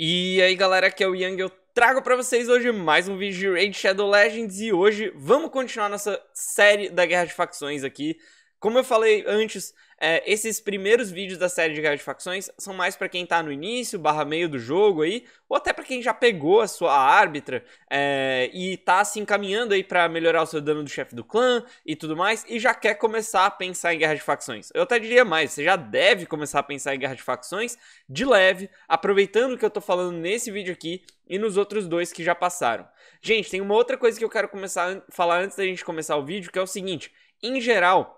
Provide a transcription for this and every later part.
E aí galera, aqui é o Yang, eu trago para vocês hoje mais um vídeo de Raid Shadow Legends e hoje vamos continuar nossa série da Guerra de Facções aqui. Como eu falei antes, é, esses primeiros vídeos da série de Guerra de Facções são mais para quem tá no início, barra meio do jogo aí, ou até para quem já pegou a sua árbitra é, e tá se encaminhando aí para melhorar o seu dano do chefe do clã e tudo mais, e já quer começar a pensar em Guerra de Facções. Eu até diria mais, você já deve começar a pensar em Guerra de Facções de leve, aproveitando o que eu tô falando nesse vídeo aqui e nos outros dois que já passaram. Gente, tem uma outra coisa que eu quero começar a falar antes da gente começar o vídeo, que é o seguinte, em geral,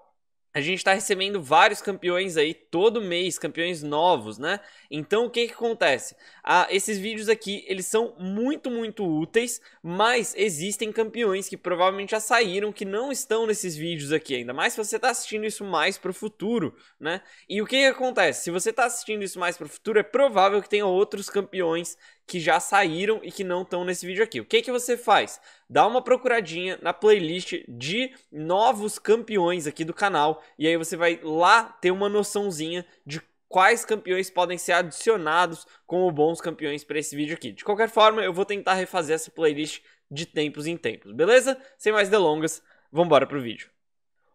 a gente está recebendo vários campeões aí todo mês, campeões novos, né? Então o que que acontece? Ah, esses vídeos aqui, eles são muito, muito úteis, mas existem campeões que provavelmente já saíram, que não estão nesses vídeos aqui, ainda mais se você está assistindo isso mais para o futuro, né? E o que que acontece? Se você está assistindo isso mais para o futuro, é provável que tenha outros campeões que já saíram e que não estão nesse vídeo aqui. O que que você faz? Dá uma procuradinha na playlist de novos campeões aqui do canal e aí você vai lá ter uma noçãozinha de quais campeões podem ser adicionados como bons campeões para esse vídeo aqui. De qualquer forma, eu vou tentar refazer essa playlist de tempos em tempos, beleza? Sem mais delongas, vamos embora pro vídeo.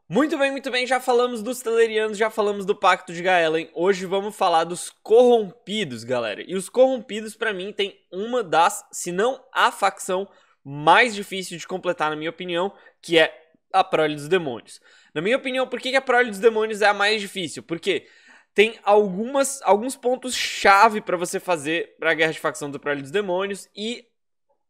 Muito bem, muito bem, já falamos dos Telerianos, já falamos do Pacto de Gaelen. Hoje vamos falar dos Corrompidos, galera. E os Corrompidos, para mim, tem uma das, se não a facção mais difícil de completar, na minha opinião, que é a Prole dos Demônios. Na minha opinião, por que a Prole dos Demônios é a mais difícil? Porque tem algumas, alguns pontos-chave para você fazer para a Guerra de Facção do Prole dos Demônios e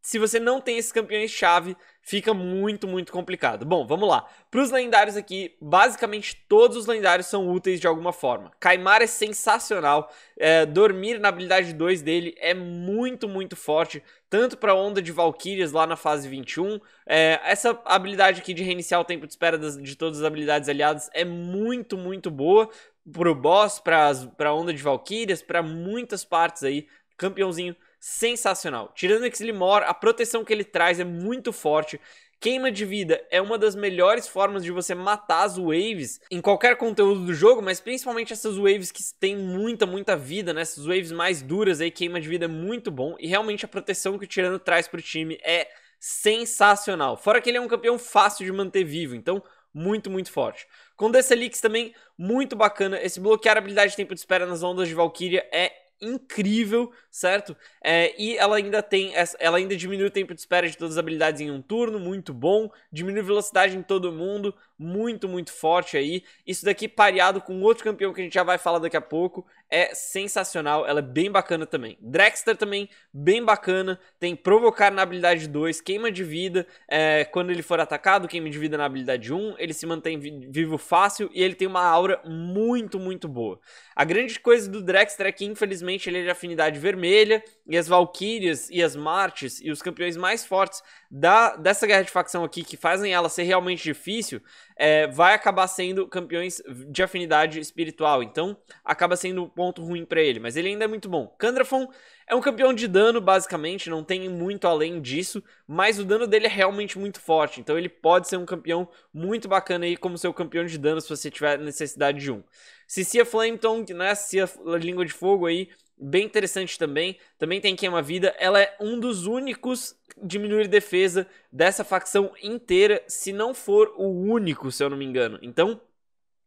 se você não tem esses campeões-chave, fica muito, muito complicado. Bom, vamos lá. Para os lendários aqui, basicamente todos os lendários são úteis de alguma forma. Kaimar é sensacional. É, dormir na habilidade 2 dele é muito, muito forte. Tanto para onda de Valkyrias lá na fase 21. É, essa habilidade aqui de reiniciar o tempo de espera das, de todas as habilidades aliadas é muito, muito boa. Pro boss, para a onda de Valkyrias, para muitas partes aí. Campeãozinho sensacional. Tirando o Exlimor, a proteção que ele traz é muito forte. Queima de vida é uma das melhores formas de você matar as waves em qualquer conteúdo do jogo, mas principalmente essas waves que têm muita, muita vida, né? Essas waves mais duras aí, queima de vida é muito bom. E realmente a proteção que o Tirano traz pro time é sensacional. Fora que ele é um campeão fácil de manter vivo, então muito, muito forte. Com Decelix também, muito bacana. Esse bloquear habilidade de tempo de espera nas ondas de Valkyria é incrível, certo? É, e ela ainda tem, ela ainda diminui o tempo de espera de todas as habilidades em um turno, muito bom. Diminui velocidade em todo mundo, muito, muito forte aí. Isso daqui pareado com outro campeão que a gente já vai falar daqui a pouco, é sensacional, ela é bem bacana também. Drexter também, bem bacana, tem provocar na habilidade 2, queima de vida, é, quando ele for atacado, queima de vida na habilidade 1, ele se mantém vivo fácil e ele tem uma aura muito, muito boa. A grande coisa do Drexter é que, infelizmente, ele é de afinidade vermelha, e as Valkyrias e as Martes e os campeões mais fortes da, dessa guerra de facção aqui, que fazem ela ser realmente difícil, é, vai acabar sendo campeões de afinidade espiritual. Então, acaba sendo um ponto ruim para ele. Mas ele ainda é muito bom. Kandrafon é um campeão de dano, basicamente. Não tem muito além disso. Mas o dano dele é realmente muito forte. Então, ele pode ser um campeão muito bacana aí como seu campeão de dano se você tiver necessidade de um. Cicia Flametongue, né? Cicia Língua de Fogo aí bem interessante também. Também tem queima vida. Ela é um dos únicos diminuir defesa dessa facção inteira, se não for o único, se eu não me engano. Então,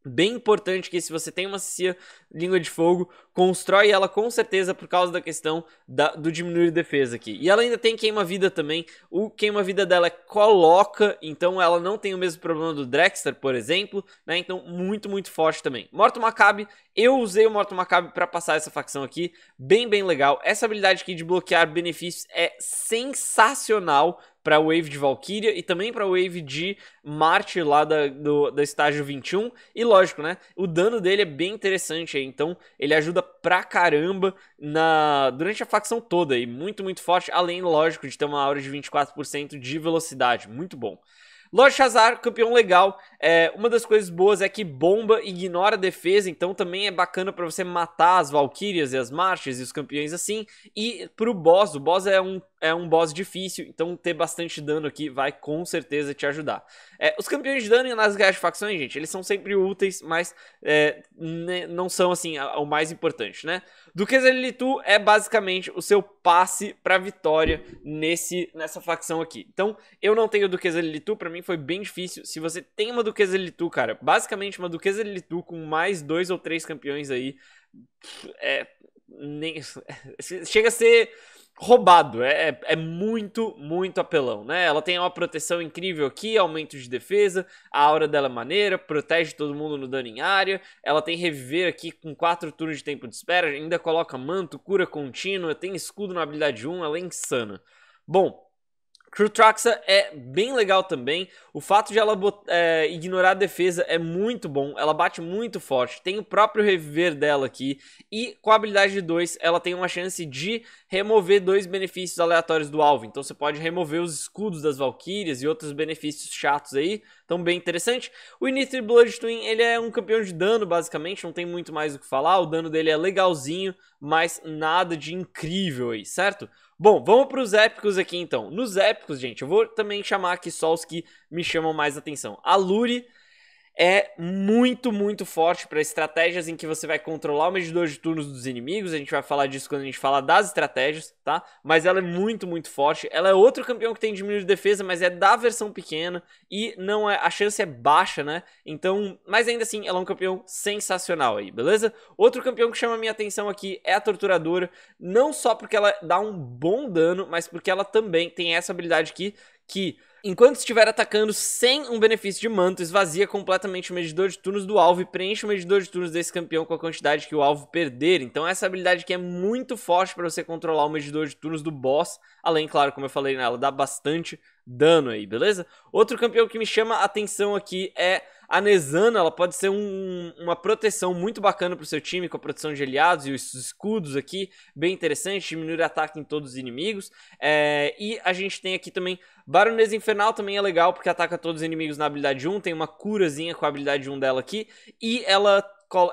bem importante que se você tem uma cia língua de fogo, constrói ela com certeza por causa da questão da, do diminuir defesa aqui. E ela ainda tem queima-vida também. O queima-vida dela é coloca, então ela não tem o mesmo problema do Drexter, por exemplo, né? Então, muito, muito forte também. Morto Macabe, eu usei o Morto Macabe para passar essa facção aqui, bem, bem legal. Essa habilidade aqui de bloquear benefícios é sensacional para wave de Valkyria e também para wave de Marte lá da, do, da estágio 21. E lógico, né? O dano dele é bem interessante aí, então ele ajuda pra caramba na durante a facção toda e muito, muito forte, além, lógico, de ter uma aura de 24% de velocidade, muito bom. Lord Shazar, campeão legal. É, uma das coisas boas é que bomba ignora a defesa, então também é bacana para você matar as Valkyrias e as Marches e os campeões assim. E pro boss, o boss é um é um boss difícil, então ter bastante dano aqui vai com certeza te ajudar. É, os campeões de dano nas guerras de facções, gente, eles são sempre úteis, mas é, não são assim o mais importante, né? Duquesa Lilitu é basicamente o seu passe para vitória nesse nessa facção aqui. Então, eu não tenho Duquesa Lilitu, para mim foi bem difícil. Se você tem uma Duquesa Lilitu, cara, basicamente uma Duquesa Lilitu com mais dois ou três campeões aí, é nem chega a ser roubado. É, é, é muito, muito apelão, né? Ela tem uma proteção incrível aqui, aumento de defesa, a aura dela é maneira, protege todo mundo no dano em área. Ela tem reviver aqui com 4 turnos de tempo de espera, ainda coloca manto, cura contínua, tem escudo na habilidade 1, ela é insana. Bom, Traxa é bem legal também. O fato de ela é, ignorar a defesa é muito bom. Ela bate muito forte. Tem o próprio reviver dela aqui. E com a habilidade de 2, ela tem uma chance de remover dois benefícios aleatórios do alvo. Então você pode remover os escudos das Valkyrias e outros benefícios chatos aí. Então bem interessante. O Initri Blood Twin, ele é um campeão de dano basicamente. Não tem muito mais o que falar. O dano dele é legalzinho, mas nada de incrível aí, certo? Bom, vamos para os épicos aqui então. Nos épicos, gente, eu vou também chamar aqui só os que me chamam mais atenção. A Luri é muito, muito forte para estratégias em que você vai controlar o medidor de turnos dos inimigos. A gente vai falar disso quando a gente falar das estratégias, tá? Mas ela é muito, muito forte. Ela é outro campeão que tem diminuído de defesa, mas é da versão pequena e não é a chance é baixa, né? Então, mas ainda assim, ela é um campeão sensacional aí, beleza? Outro campeão que chama minha atenção aqui é a Torturadora, não só porque ela dá um bom dano, mas porque ela também tem essa habilidade aqui que Enquanto estiver atacando sem um benefício de manto, esvazia completamente o medidor de turnos do alvo e preenche o medidor de turnos desse campeão com a quantidade que o alvo perder. Então essa habilidade aqui é muito forte para você controlar o medidor de turnos do boss. Além, claro, como eu falei, né, ela dá bastante dano aí, beleza? Outro campeão que me chama a atenção aqui é a Nezana, ela pode ser um, uma proteção muito bacana para o seu time, com a proteção de aliados e os escudos aqui, bem interessante, diminuir ataque em todos os inimigos. É, e a gente tem aqui também Baronesa Infernal, também é legal, porque ataca todos os inimigos na habilidade 1, tem uma curazinha com a habilidade 1 dela aqui, e ela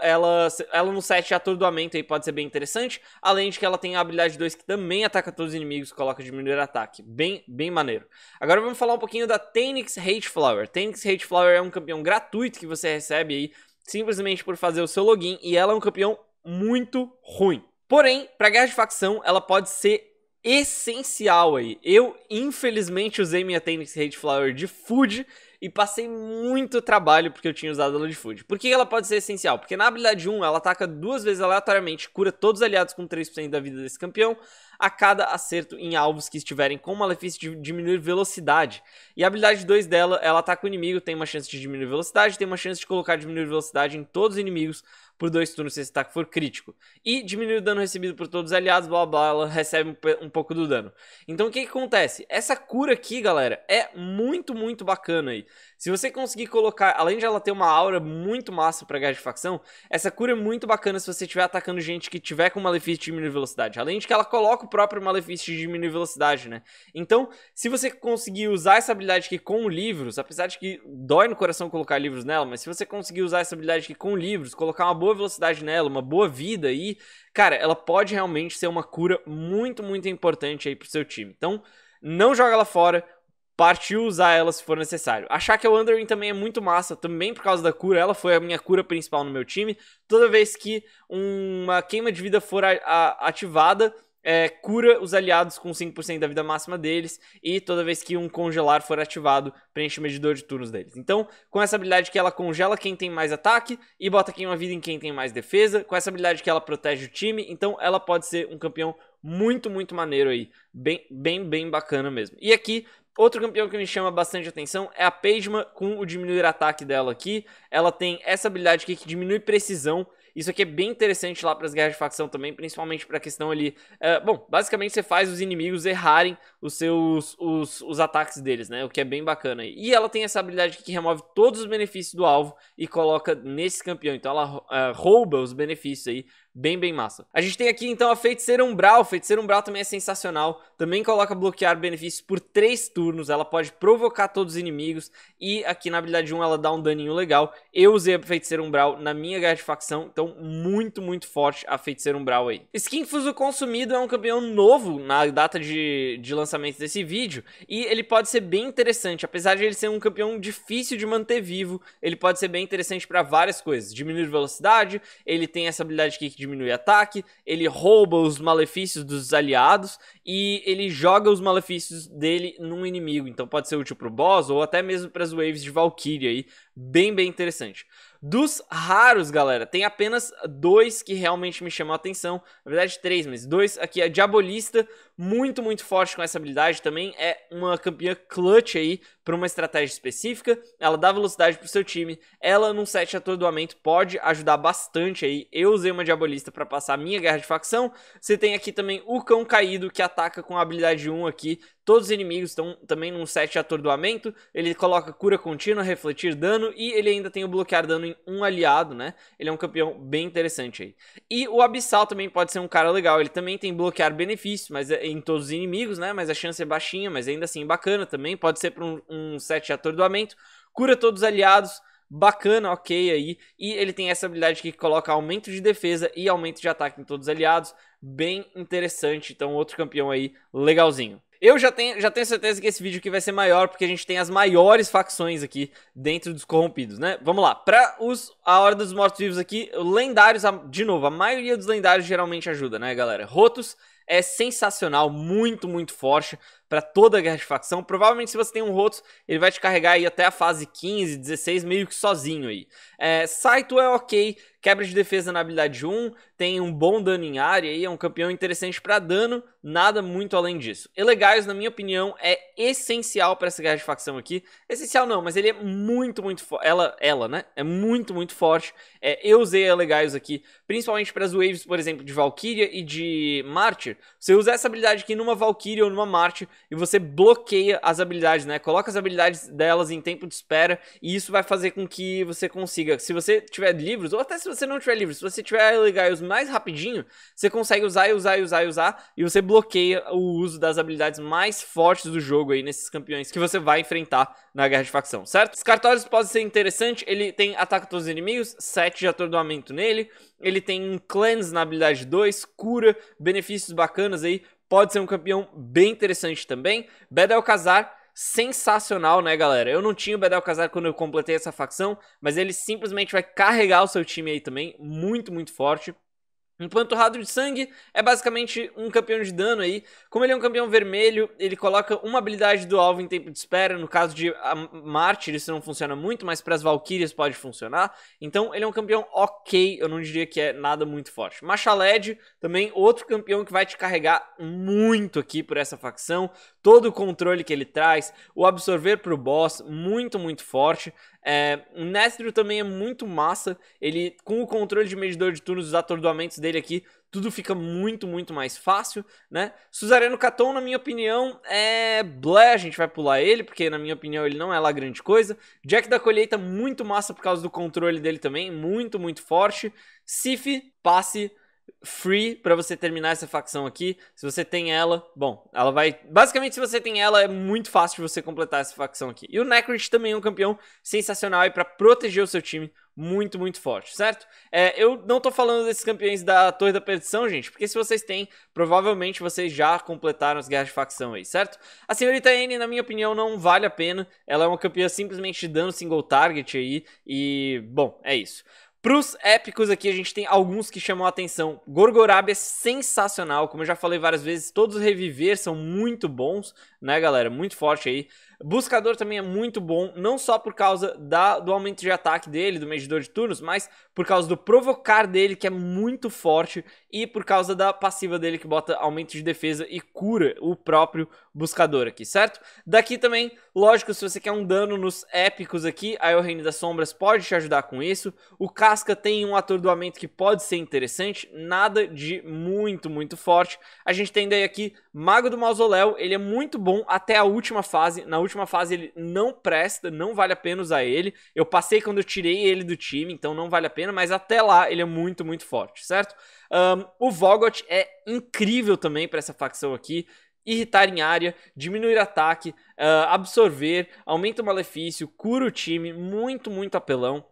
ela, ela no set de atordoamento aí pode ser bem interessante, além de que ela tem a habilidade 2 que também ataca todos os inimigos, coloca diminuir ataque, bem, bem maneiro. Agora vamos falar um pouquinho da Tenix Hate Flower. Tenix Hate Flower é um campeão gratuito que você recebe aí simplesmente por fazer o seu login e ela é um campeão muito ruim. Porém, para guerra de facção, ela pode ser essencial aí. Eu, infelizmente, usei minha Tenix Hate Flower de food e passei muito trabalho porque eu tinha usado ela de food. Por que ela pode ser essencial? Porque na habilidade 1 ela ataca duas vezes aleatoriamente, cura todos os aliados com 3% da vida desse campeão a cada acerto em alvos que estiverem com malefício de diminuir velocidade. E a habilidade 2 dela, ela ataca o inimigo, tem uma chance de diminuir velocidade, tem uma chance de colocar diminuir velocidade em todos os inimigos por dois turnos se esse ataque for crítico. E diminui o dano recebido por todos os aliados, blá blá, ela recebe um, um pouco do dano. Então o que, que acontece? Essa cura aqui, galera, é muito, muito bacana aí. Se você conseguir colocar, além de ela ter uma aura muito massa pra guerra de facção, essa cura é muito bacana se você estiver atacando gente que tiver com malefício de diminuir velocidade. Além de que ela coloca o próprio malefício de diminuir velocidade, né? Então, se você conseguir usar essa habilidade aqui com livros, apesar de que dói no coração colocar livros nela, mas se você conseguir usar essa habilidade aqui com livros, colocar uma boa velocidade nela, uma boa vida aí, cara, ela pode realmente ser uma cura muito, muito importante aí pro seu time. Então, não joga ela fora, partiu usar ela se for necessário. Achar que a Wandering também é muito massa, também por causa da cura, ela foi a minha cura principal no meu time. Toda vez que uma queima de vida for a, a, ativada, é, cura os aliados com 5% da vida máxima deles, e toda vez que um congelar for ativado, preenche o medidor de turnos deles. Então, com essa habilidade que ela congela quem tem mais ataque e bota queima vida em quem tem mais defesa, com essa habilidade que ela protege o time, então ela pode ser um campeão muito, muito maneiro aí, bem, bem, bem bacana mesmo. E aqui, Outro campeão que me chama bastante atenção é a Pejma com o diminuir ataque dela aqui. Ela tem essa habilidade aqui que diminui precisão. Isso aqui é bem interessante lá para as guerras de facção também, principalmente para a questão ali. Uh, bom, basicamente você faz os inimigos errarem os seus os, os ataques deles, né? O que é bem bacana. E ela tem essa habilidade que remove todos os benefícios do alvo e coloca nesse campeão. Então ela uh, rouba os benefícios aí bem, bem massa. A gente tem aqui então a Feiticeira Umbral, Feiticeira Umbral também é sensacional, também coloca bloquear benefícios por 3 turnos, ela pode provocar todos os inimigos. E aqui na habilidade 1 ela dá um daninho legal. Eu usei a Feiticeira Umbral na minha guerra de facção, então muito, muito forte a Feiticeira Umbral aí. Skin Fuso Consumido é um campeão novo na data de, de lançamento desse vídeo. E ele pode ser bem interessante, apesar de ele ser um campeão difícil de manter vivo, ele pode ser bem interessante para várias coisas, diminuir velocidade, ele tem essa habilidade aqui que diminui ataque, ele rouba os malefícios dos aliados e ele joga os malefícios dele num inimigo. Então pode ser útil pro boss ou até mesmo para as waves de Valkyrie aí, bem bem interessante. Dos raros, galera, tem apenas dois que realmente me chamam a atenção. Na verdade, três, mas dois. Aqui, a Diabolista, muito, muito forte com essa habilidade. Também é uma campeã clutch aí para uma estratégia específica. Ela dá velocidade pro seu time. Ela, num set de atordoamento, pode ajudar bastante aí. Eu usei uma Diabolista para passar a minha guerra de facção. Você tem aqui também o Cão Caído, que ataca com a habilidade 1 aqui. Todos os inimigos estão também num set de atordoamento. Ele coloca cura contínua, refletir dano e ele ainda tem o bloquear dano em um aliado, né? Ele é um campeão bem interessante aí. E o Abissal também pode ser um cara legal. Ele também tem bloquear benefício, mas é em todos os inimigos, né? Mas a chance é baixinha, mas ainda assim bacana também. Pode ser para um, um set de atordoamento. Cura todos os aliados bacana, ok aí. E ele tem essa habilidade que coloca aumento de defesa e aumento de ataque em todos os aliados. Bem interessante. Então, outro campeão aí legalzinho. Eu já tenho, já tenho certeza que esse vídeo aqui vai ser maior, porque a gente tem as maiores facções aqui dentro dos corrompidos, né? Vamos lá, para os a Hora dos Mortos-Vivos aqui, lendários, de novo, a maioria dos lendários geralmente ajuda, né, galera? Rotos é sensacional, muito, muito forte para toda a guerra de facção. Provavelmente se você tem um Rotos, ele vai te carregar aí até a fase 15, 16, meio que sozinho aí. É, Saito é ok, Quebra de defesa na habilidade 1, tem um bom dano em área e é um campeão interessante para dano, nada muito além disso. Elegaios, na minha opinião, é essencial para essa guerra de facção aqui. Essencial não, mas ele é muito, muito forte. Ela, ela, né? É muito, muito forte. É, eu usei Elegaios aqui, principalmente para as waves, por exemplo, de Valkyria e de Mártir. Você usa essa habilidade aqui numa Valkyria ou numa Mártir e você bloqueia as habilidades, né? Coloca as habilidades delas em tempo de espera e isso vai fazer com que você consiga, se você tiver livros, ou até se você não tiver livro, se você tiver Legaios mais rapidinho, você consegue usar e usar e usar e usar, e você bloqueia o uso das habilidades mais fortes do jogo aí nesses campeões que você vai enfrentar na guerra de facção, certo? Os cartórios podem ser interessante, ele tem ataque a todos os inimigos, 7 de atordoamento nele, ele tem um cleanse na habilidade 2, cura, benefícios bacanas aí, pode ser um campeão bem interessante também. Bedel Casar sensacional, né, galera? Eu não tinha o Bedel Casar quando eu completei essa facção, mas ele simplesmente vai carregar o seu time aí também, muito, muito forte. Enquanto Radro de Sangue é basicamente um campeão de dano aí. Como ele é um campeão vermelho, ele coloca uma habilidade do alvo em tempo de espera. No caso de Mártir, isso não funciona muito, mas para as Valkyrias pode funcionar. Então ele é um campeão ok, eu não diria que é nada muito forte. Machaled, também outro campeão que vai te carregar muito aqui por essa facção. Todo o controle que ele traz, o absorver para o boss, muito, muito forte. É, o Nestro também é muito massa. Ele, com o controle de medidor de turnos, os atordoamentos dele aqui, tudo fica muito, muito mais fácil, né? Suzareno Caton, na minha opinião, é blé, a gente vai pular ele, porque na minha opinião ele não é lá grande coisa. Jack da Colheita, muito massa por causa do controle dele também, muito, muito forte. Sif, passe, free para você terminar essa facção aqui. Se você tem ela, bom, ela vai... Basicamente, se você tem ela, é muito fácil você completar essa facção aqui. E o Necrit também é um campeão sensacional aí para proteger o seu time muito, muito forte, certo? É, eu não tô falando desses campeões da Torre da Perdição, gente, porque se vocês têm, provavelmente vocês já completaram as guerras de facção aí, certo? A senhorita N, na minha opinião, não vale a pena. Ela é uma campeã simplesmente de dano single target aí, e, bom, é isso. Pros épicos aqui, a gente tem alguns que chamam a atenção. Gorgorab é sensacional, como eu já falei várias vezes, todos os reviver são muito bons, né, galera? Muito forte aí. Buscador também é muito bom, não só por causa da, do aumento de ataque dele, do medidor de turnos, mas por causa do provocar dele, que é muito forte, e por causa da passiva dele, que bota aumento de defesa e cura o próprio buscador aqui, certo? Daqui também, lógico, se você quer um dano nos épicos aqui, a Reino das Sombras pode te ajudar com isso. O Casca tem um atordoamento que pode ser interessante, nada de muito, muito forte. A gente tem daí aqui Mago do Mausoléu, ele é muito bom até a última fase, na última fase ele não presta, não vale a pena usar ele. Eu passei quando eu tirei ele do time, então não vale a pena, mas até lá ele é muito, muito forte, certo? Um, o Vogot é incrível também para essa facção aqui irritar em área, diminuir ataque, uh, absorver, aumenta o malefício, cura o time, muito, muito apelão.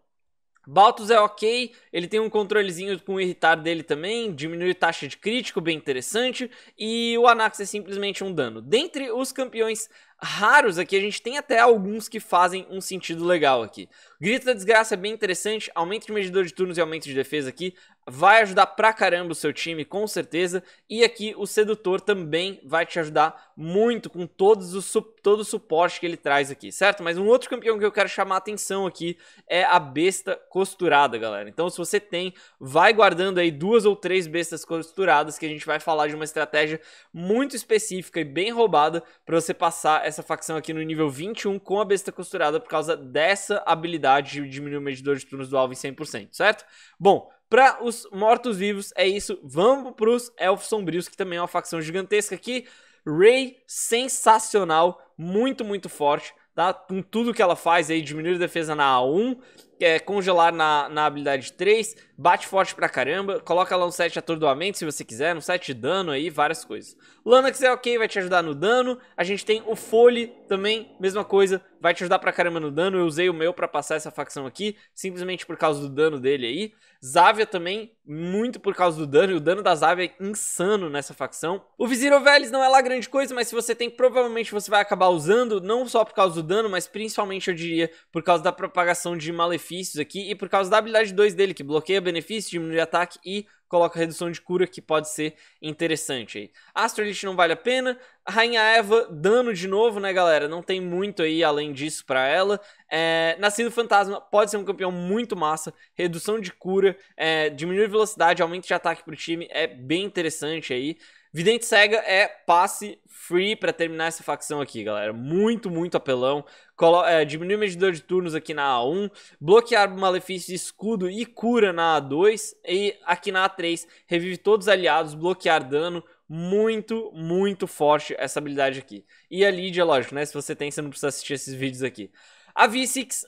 Baltus é ok, ele tem um controlezinho com o irritar dele também, diminui taxa de crítico, bem interessante, e o Anax é simplesmente um dano. Dentre os campeões raros aqui, a gente tem até alguns que fazem um sentido legal aqui. Grito da Desgraça é bem interessante, aumento de medidor de turnos e aumento de defesa aqui, vai ajudar pra caramba o seu time, com certeza. E aqui o Sedutor também vai te ajudar muito com todos os, todo o suporte que ele traz aqui, certo? Mas um outro campeão que eu quero chamar a atenção aqui é a Besta Costurada, galera. Então se você tem, vai guardando aí duas ou três Bestas Costuradas, que a gente vai falar de uma estratégia muito específica e bem roubada para você passar essa facção aqui no nível 21 com a Besta Costurada por causa dessa habilidade de diminuir o medidor de turnos do alvo em 100%, certo? Bom, para os mortos-vivos é isso. Vamos para os Elfos Sombrios, que também é uma facção gigantesca aqui. Ray, sensacional, muito, muito forte. Tá? Com tudo que ela faz aí, diminuir a defesa na A1, é, congelar na, na habilidade 3, bate forte pra caramba, coloca lá um 7 de atordoamento se você quiser, um 7 de dano aí, várias coisas. Lanax é ok, vai te ajudar no dano. A gente tem o Foley também, mesma coisa, vai te ajudar pra caramba no dano. Eu usei o meu pra passar essa facção aqui, simplesmente por causa do dano dele aí. Zavia também, muito por causa do dano, e o dano da Zavia é insano nessa facção. O Vizir Ovelis não é lá grande coisa, mas se você tem, provavelmente você vai acabar usando, não só por causa do dano, mas principalmente, eu diria, por causa da propagação de malefícios aqui, e por causa da habilidade 2 dele, que bloqueia benefício, diminui ataque e coloca redução de cura, que pode ser interessante aí. Astrolith não vale a pena. Rainha Eva, dano de novo, né, galera? Não tem muito aí além disso para ela. É, Nascido Fantasma pode ser um campeão muito massa. Redução de cura, é, diminui velocidade, aumento de ataque pro time. É bem interessante aí. Vidente Cega é passe free para terminar essa facção aqui, galera. Muito, muito apelão. Colo é, diminui o medidor de turnos aqui na A1. Bloquear malefício de escudo e cura na A2. E aqui na A3, revive todos os aliados, bloquear dano. Muito, muito forte essa habilidade aqui. E a Lydia, lógico, né? Se você tem, você não precisa assistir esses vídeos aqui. A V6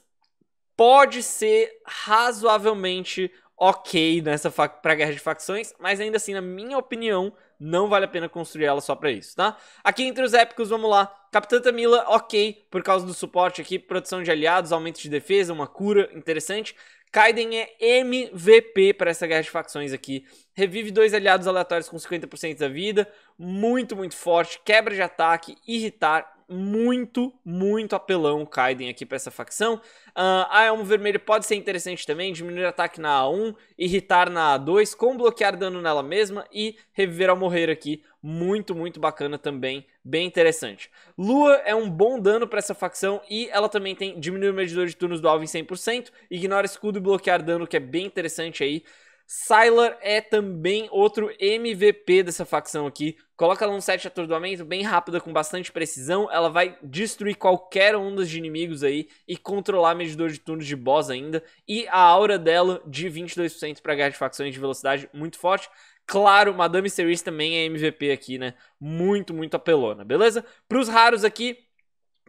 pode ser razoavelmente ok nessa pra guerra de facções, mas ainda assim, na minha opinião, não vale a pena construir ela só pra isso, tá? Aqui entre os épicos, vamos lá. Capitã Tamila, ok, por causa do suporte aqui, produção de aliados, aumento de defesa, uma cura interessante. Kaiden é MVP para essa guerra de facções aqui. Revive dois aliados aleatórios com 50% da vida. Muito, muito forte. Quebra de ataque, irritar, muito, muito apelão o Kaiden aqui para essa facção. Uh, a Elmo Vermelho pode ser interessante também, diminuir ataque na A1, irritar na A2, com bloquear dano nela mesma e reviver ao morrer aqui. Muito, muito bacana também, bem interessante. Lua é um bom dano para essa facção e ela também tem diminuir o medidor de turnos do alvo em 100%, ignora escudo e bloquear dano, que é bem interessante aí. Sylar é também outro MVP dessa facção aqui. Coloca ela um set de atordoamento bem rápida, com bastante precisão. Ela vai destruir qualquer onda de inimigos aí e controlar medidor de turnos de boss ainda. E a aura dela de 22% para guerra de facções de velocidade muito forte. Claro, Madame Cerise também é MVP aqui, né? Muito, muito apelona, beleza? Para os raros aqui,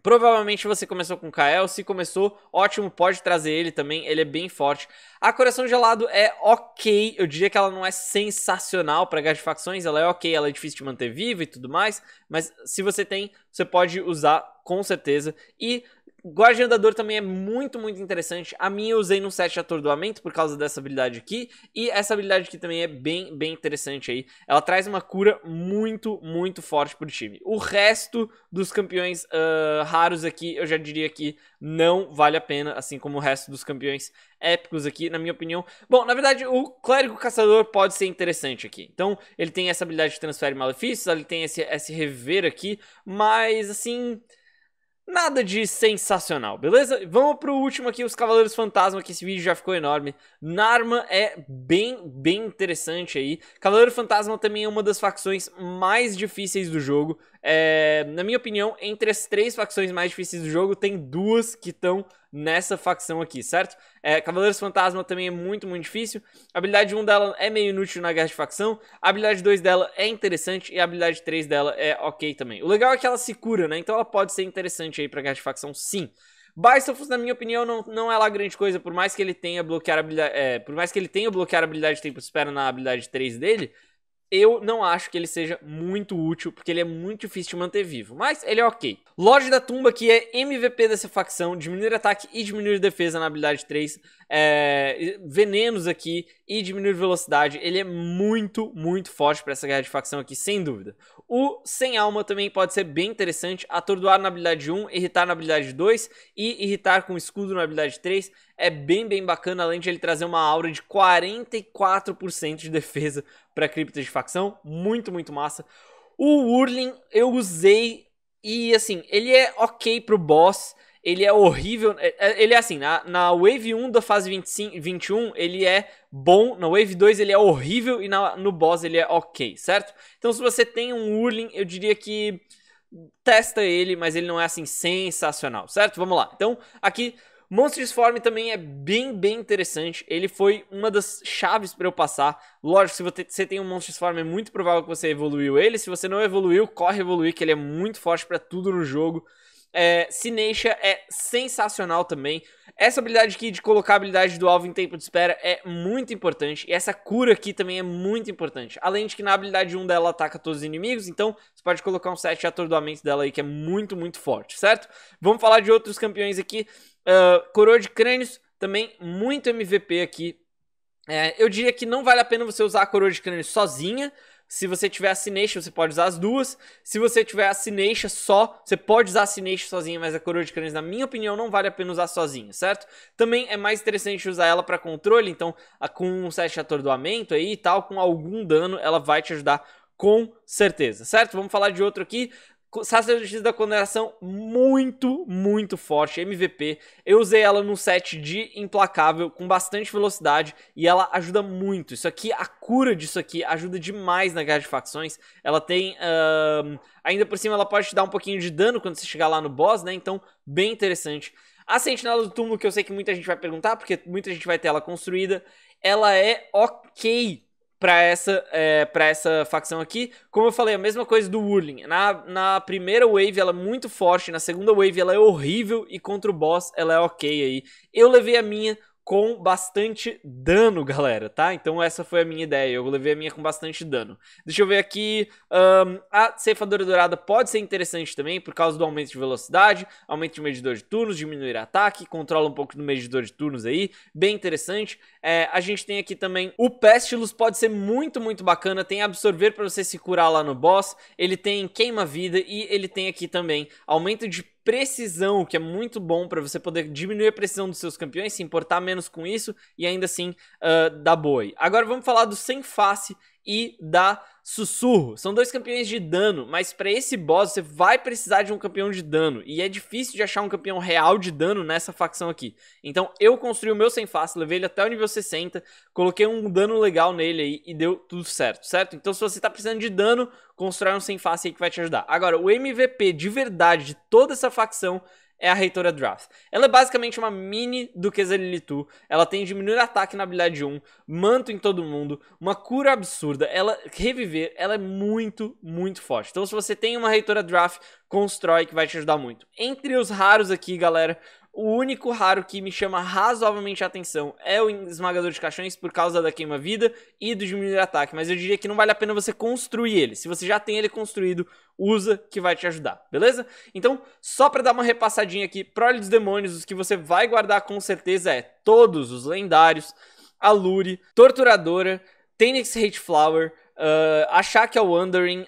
Provavelmente você começou com Kael, se começou, ótimo, pode trazer ele também, ele é bem forte. A Coração Gelado é ok, eu diria que ela não é sensacional para gás de facções, ela é ok, ela é difícil de manter viva e tudo mais, mas se você tem, você pode usar com certeza. E Guardiã da Dor também é muito, muito interessante. A minha eu usei no set de atordoamento por causa dessa habilidade aqui. E essa habilidade aqui também é bem, bem interessante aí. Ela traz uma cura muito, muito forte pro time. O resto dos campeões uh, raros aqui, eu já diria que não vale a pena, assim como o resto dos campeões épicos aqui, na minha opinião. Bom, na verdade, o Clérigo Caçador pode ser interessante aqui. Então, ele tem essa habilidade de transferir malefícios, ele tem esse, esse rever aqui, mas, assim... Nada de sensacional, beleza? Vamos pro último aqui, os Cavaleiros Fantasma, que esse vídeo já ficou enorme. Narma é bem, bem interessante aí. Cavaleiro Fantasma também é uma das facções mais difíceis do jogo. É, na minha opinião, entre as três facções mais difíceis do jogo, tem duas que estão nessa facção aqui, certo? É, Cavaleiros Fantasma também é muito, muito difícil. A habilidade 1 dela é meio inútil na guerra de facção. A habilidade 2 dela é interessante e a habilidade 3 dela é ok também. O legal é que ela se cura, né? Então ela pode ser interessante aí pra guerra de facção, sim. Bystopus, na minha opinião, não, não é lá grande coisa, por mais que ele tenha bloquear habilidade. É, por mais que ele tenha bloquear habilidade de tempo espera na habilidade 3 dele, eu não acho que ele seja muito útil, porque ele é muito difícil de manter vivo. Mas ele é ok. Loja da Tumba, que é MVP dessa facção, diminuir ataque e diminuir defesa na habilidade 3. É, venenos aqui e diminuir velocidade. Ele é muito, muito forte para essa guerra de facção aqui, sem dúvida. O Sem Alma também pode ser bem interessante. Atordoar na habilidade 1, irritar na habilidade 2 e irritar com escudo na habilidade 3. É bem, bem bacana, além de ele trazer uma aura de 44% de defesa para criptas de facção. Muito, muito massa. O Urlin eu usei e assim, ele é ok pro boss ele é horrível. É, é, ele é assim, na, na Wave 1 da fase 25, 21, ele é bom. Na Wave 2 ele é horrível e na, no boss ele é ok, certo? Então se você tem um Urling, eu diria que testa ele, mas ele não é assim sensacional, certo? Vamos lá. Então, aqui Monsters Form também é bem, bem interessante. Ele foi uma das chaves para eu passar. Lógico, se você tem um Monsters Form, é muito provável que você evoluiu ele. Se você não evoluiu, corre evoluir, que ele é muito forte para tudo no jogo. É, Sineisha é sensacional também. Essa habilidade aqui de colocar a habilidade do alvo em tempo de espera é muito importante. E essa cura aqui também é muito importante. Além de que na habilidade 1 dela ataca todos os inimigos, então você pode colocar um set de atordoamento dela aí que é muito, muito forte, certo? Vamos falar de outros campeões aqui. Uh, Coroa de Crânios, também muito MVP aqui. É, eu diria que não vale a pena você usar a Coroa de Crânios sozinha, se você tiver a Cineisha, você pode usar as duas. Se você tiver a Cineisha só, você pode usar a Cineisha sozinha, mas a Coroa de Crânios, na minha opinião, não vale a pena usar sozinha, certo? Também é mais interessante usar ela para controle, então com um set de atordoamento aí e tal, com algum dano, ela vai te ajudar com certeza, certo? Vamos falar de outro aqui. Sacerdotisa da Condenação, muito, muito forte, MVP. Eu usei ela no set de Implacável, com bastante velocidade, e ela ajuda muito. Isso aqui, a cura disso aqui, ajuda demais na guerra de facções. Ela tem, uh, ainda por cima, ela pode te dar um pouquinho de dano quando você chegar lá no boss, né? Então, bem interessante. A Sentinela do Túmulo, que eu sei que muita gente vai perguntar, porque muita gente vai ter ela construída, ela é ok para essa, é, pra essa facção aqui. Como eu falei, a mesma coisa do Wurling. Na, na primeira wave ela é muito forte, na segunda wave ela é horrível e contra o boss ela é ok aí. Eu levei a minha com bastante dano, galera, tá? Então essa foi a minha ideia, eu levei a minha com bastante dano. Deixa eu ver aqui, um, a ceifadora dourada pode ser interessante também, por causa do aumento de velocidade, aumento de medidor de turnos, diminuir ataque, controla um pouco do medidor de turnos aí, bem interessante. É, a gente tem aqui também o Pestilus, pode ser muito, muito bacana, tem absorver para você se curar lá no boss, ele tem queima-vida e ele tem aqui também aumento de precisão, que é muito bom para você poder diminuir a precisão dos seus campeões, se importar menos com isso e ainda assim uh, dar boi. Agora vamos falar do sem face e da Sussurro. São dois campeões de dano, mas para esse boss você vai precisar de um campeão de dano. E é difícil de achar um campeão real de dano nessa facção aqui. Então eu construí o meu sem face, levei ele até o nível 60, coloquei um dano legal nele aí e deu tudo certo, certo? Então se você tá precisando de dano, constrói um sem face aí que vai te ajudar. Agora, o MVP de verdade de toda essa facção é a Reitora Draft. Ela é basicamente uma mini Duquesa Lilitu. Ela tem diminuir ataque na habilidade 1, manto em todo mundo, uma cura absurda. Ela reviver, ela é muito, muito forte. Então, se você tem uma Reitora Draft, constrói que vai te ajudar muito. Entre os raros aqui, galera, o único raro que me chama razoavelmente a atenção é o esmagador de caixões por causa da queima-vida e do diminuir ataque, mas eu diria que não vale a pena você construir ele. Se você já tem ele construído, usa que vai te ajudar, beleza? Então, só para dar uma repassadinha aqui, prole dos demônios, os que você vai guardar com certeza é todos os lendários, Alure, Torturadora, Tenix Hate Flower, uh, Ashaka Wandering,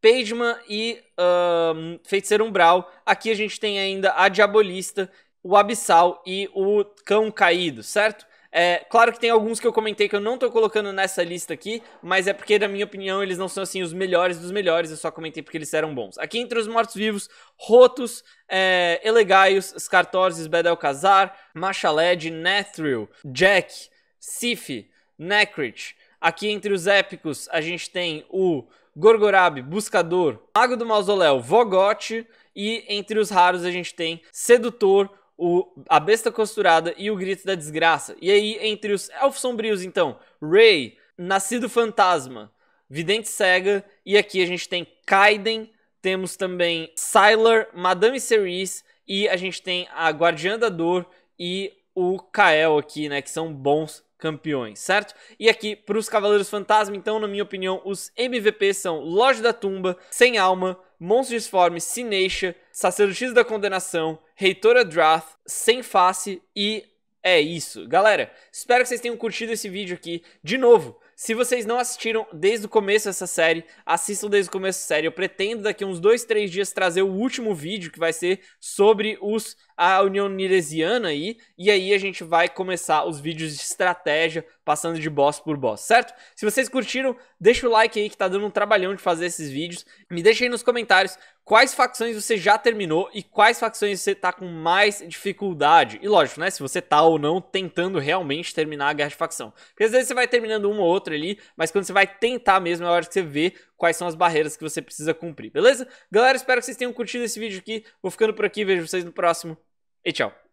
Pageman e uh, Feiticeiro Umbral. Aqui a gente tem ainda a Diabolista o Abissal e o Cão Caído, certo? É, claro que tem alguns que eu comentei que eu não tô colocando nessa lista aqui, mas é porque, na minha opinião, eles não são assim os melhores dos melhores, eu só comentei porque eles eram bons. Aqui entre os mortos-vivos, Rotos, é, Elegaios, Scartorsis, Bedelkazar, Machaled, Nethril, Jack, Sif, Necrit. Aqui entre os épicos, a gente tem o Gorgorab, Buscador, Mago do Mausoléu, Vogote, e entre os raros a gente tem Sedutor, o, a Besta Costurada e o Grito da Desgraça. E aí, entre os Elfos Sombrios, então, Rey, Nascido Fantasma, Vidente Cega, e aqui a gente tem Kaiden, temos também Sylar, Madame Cerise, e a gente tem a Guardiã da Dor e o Kael aqui, né, que são bons campeões, certo? E aqui, para os Cavaleiros Fantasma, então, na minha opinião, os MVP são Loja da Tumba, Sem Alma, Monstro Disforme, Sineisha, Sacerdotisa da Condenação, Reitora Drath, Sem Face e é isso. Galera, espero que vocês tenham curtido esse vídeo aqui. De novo, se vocês não assistiram desde o começo dessa série, assistam desde o começo da série. Eu pretendo daqui uns dois, três dias trazer o último vídeo que vai ser sobre os a União Niresiana aí, e aí a gente vai começar os vídeos de estratégia, passando de boss por boss, certo? Se vocês curtiram, deixa o like aí que tá dando um trabalhão de fazer esses vídeos. Me deixa aí nos comentários quais facções você já terminou e quais facções você tá com mais dificuldade. E lógico, né, se você tá ou não tentando realmente terminar a guerra de facção. Porque às vezes você vai terminando uma ou outra ali, mas quando você vai tentar mesmo, é hora que você vê quais são as barreiras que você precisa cumprir, beleza? Galera, espero que vocês tenham curtido esse vídeo aqui. Vou ficando por aqui, vejo vocês no próximo. E tchau.